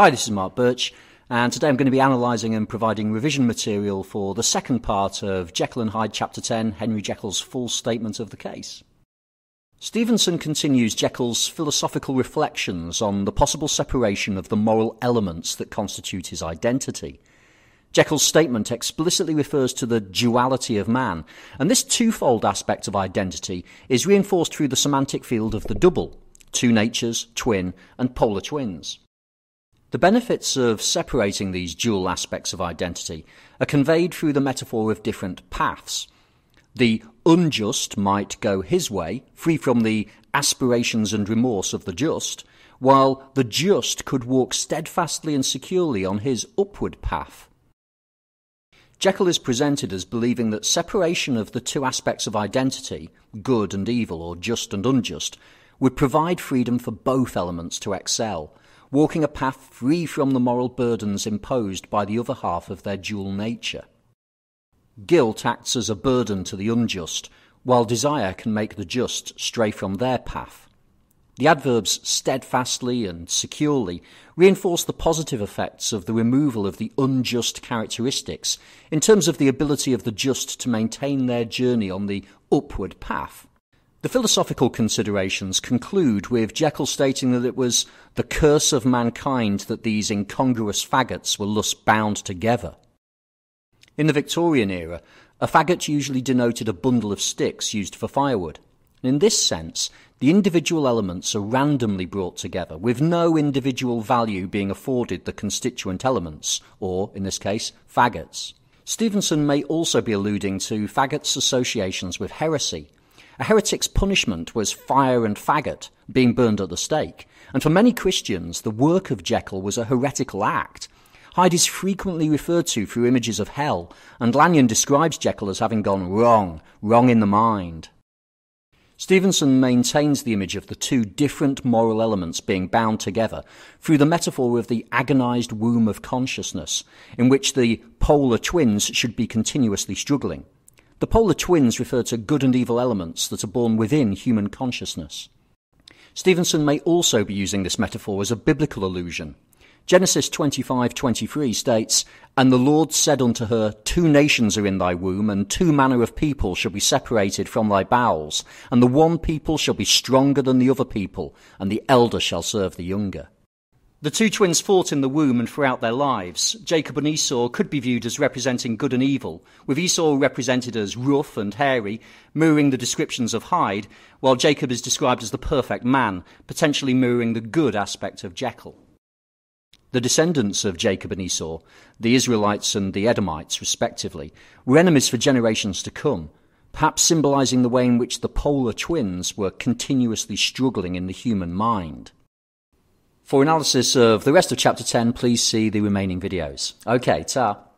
Hi, this is Mark Birch, and today I'm going to be analysing and providing revision material for the second part of Jekyll and Hyde Chapter 10, Henry Jekyll's full statement of the case. Stevenson continues Jekyll's philosophical reflections on the possible separation of the moral elements that constitute his identity. Jekyll's statement explicitly refers to the duality of man, and this twofold aspect of identity is reinforced through the semantic field of the double, two natures, twin, and polar twins. The benefits of separating these dual aspects of identity are conveyed through the metaphor of different paths. The unjust might go his way, free from the aspirations and remorse of the just, while the just could walk steadfastly and securely on his upward path. Jekyll is presented as believing that separation of the two aspects of identity, good and evil or just and unjust, would provide freedom for both elements to excel, walking a path free from the moral burdens imposed by the other half of their dual nature. Guilt acts as a burden to the unjust, while desire can make the just stray from their path. The adverbs steadfastly and securely reinforce the positive effects of the removal of the unjust characteristics in terms of the ability of the just to maintain their journey on the upward path. The philosophical considerations conclude with Jekyll stating that it was the curse of mankind that these incongruous faggots were thus bound together. In the Victorian era, a faggot usually denoted a bundle of sticks used for firewood. In this sense, the individual elements are randomly brought together, with no individual value being afforded the constituent elements, or, in this case, faggots. Stevenson may also be alluding to faggots' associations with heresy, a heretic's punishment was fire and faggot, being burned at the stake, and for many Christians, the work of Jekyll was a heretical act. Hyde is frequently referred to through images of hell, and Lanyon describes Jekyll as having gone wrong, wrong in the mind. Stevenson maintains the image of the two different moral elements being bound together through the metaphor of the agonized womb of consciousness, in which the polar twins should be continuously struggling. The polar twins refer to good and evil elements that are born within human consciousness. Stevenson may also be using this metaphor as a biblical allusion. Genesis 25:23 states, "And the Lord said unto her, Two nations are in thy womb, and two manner of people shall be separated from thy bowels, and the one people shall be stronger than the other people, and the elder shall serve the younger." The two twins fought in the womb and throughout their lives. Jacob and Esau could be viewed as representing good and evil, with Esau represented as rough and hairy, mirroring the descriptions of Hyde, while Jacob is described as the perfect man, potentially mirroring the good aspect of Jekyll. The descendants of Jacob and Esau, the Israelites and the Edomites, respectively, were enemies for generations to come, perhaps symbolizing the way in which the polar twins were continuously struggling in the human mind. For analysis of the rest of chapter 10, please see the remaining videos. Okay, ta.